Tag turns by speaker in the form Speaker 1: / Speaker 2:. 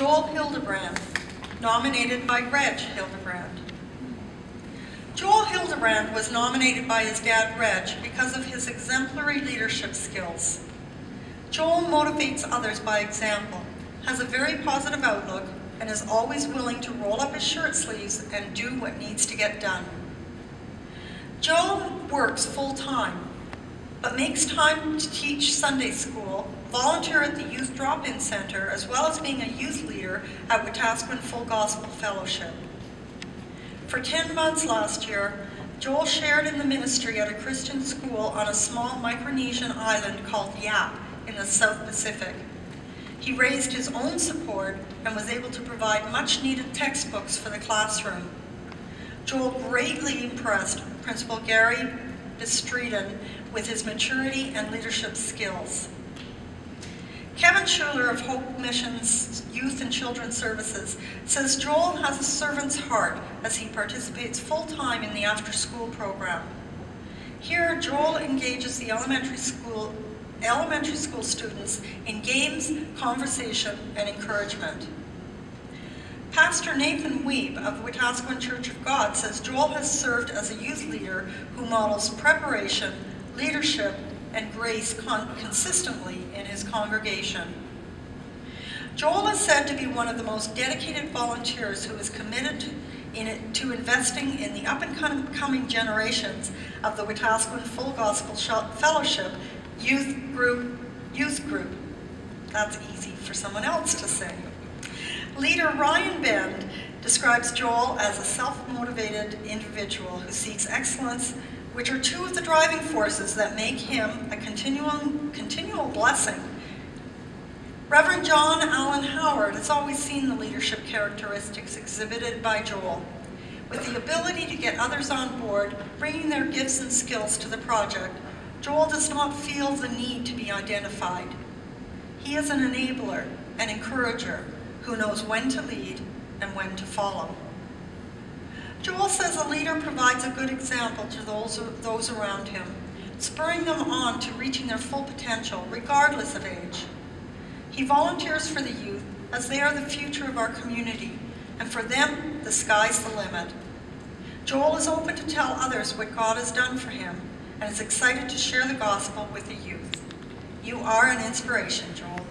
Speaker 1: Joel Hildebrand, nominated by Reg Hildebrand. Joel Hildebrand was nominated by his dad Reg because of his exemplary leadership skills. Joel motivates others by example, has a very positive outlook, and is always willing to roll up his shirt sleeves and do what needs to get done. Joel works full-time, but makes time to teach Sunday school, volunteer at the Youth Drop-In Center, as well as being a youth leader at Wetaskiwin Full Gospel Fellowship. For 10 months last year, Joel shared in the ministry at a Christian school on a small Micronesian island called Yap in the South Pacific. He raised his own support and was able to provide much needed textbooks for the classroom. Joel greatly impressed Principal Gary Bestreeten with his maturity and leadership skills. Kevin Schuler of Hope Missions Youth and Children's Services says Joel has a servant's heart as he participates full-time in the after-school program. Here, Joel engages the elementary school elementary school students in games, conversation, and encouragement. Pastor Nathan Weeb of Wetaskiwin Church of God says Joel has served as a youth leader who models preparation, leadership, and grace con consistently in his congregation. Joel is said to be one of the most dedicated volunteers who is committed to, in to investing in the up-and-coming generations of the Wetaskiwin Full Gospel Fellowship youth group, youth group. That's easy for someone else to say. Leader Ryan Bend describes Joel as a self-motivated individual who seeks excellence, which are two of the driving forces that make him a continual, continual blessing. Reverend John Allen Howard has always seen the leadership characteristics exhibited by Joel. With the ability to get others on board, bringing their gifts and skills to the project, Joel does not feel the need to be identified. He is an enabler, an encourager, who knows when to lead and when to follow. Joel says a leader provides a good example to those, those around him, spurring them on to reaching their full potential, regardless of age. He volunteers for the youth as they are the future of our community, and for them, the sky's the limit. Joel is open to tell others what God has done for him and is excited to share the gospel with the youth. You are an inspiration, Joel.